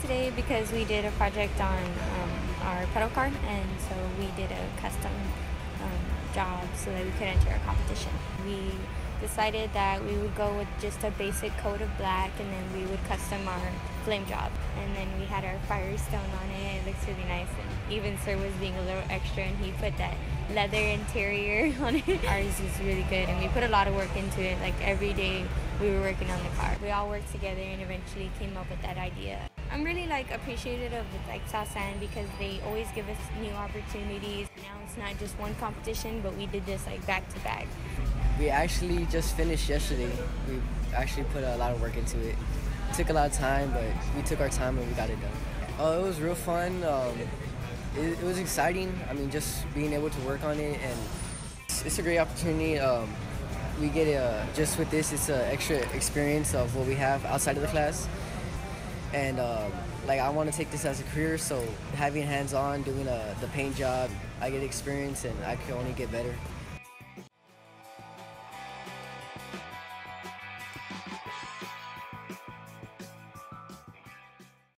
today because we did a project on um, our pedal car, and so we did a custom um, job so that we could enter a competition. We decided that we would go with just a basic coat of black, and then we would custom our flame job, and then we had our firestone on it. It looks really nice, and even Sir was being a little extra, and he put that leather interior on it. Ours is really good, and we put a lot of work into it. Like every day, we were working on the car. We all worked together, and eventually came up with that idea. I'm really like appreciative of like South San because they always give us new opportunities. Now it's not just one competition, but we did this like back to back. We actually just finished yesterday. We actually put a lot of work into it. it took a lot of time, but we took our time and we got it done. Oh, it was real fun. Um, it, it, was exciting. I mean, just being able to work on it, and it's, it's a great opportunity. Um, we get uh, just with this, it's an extra experience of what we have outside of the class, and um, like I want to take this as a career. So having hands-on, doing a, uh, the paint job, I get experience, and I can only get better.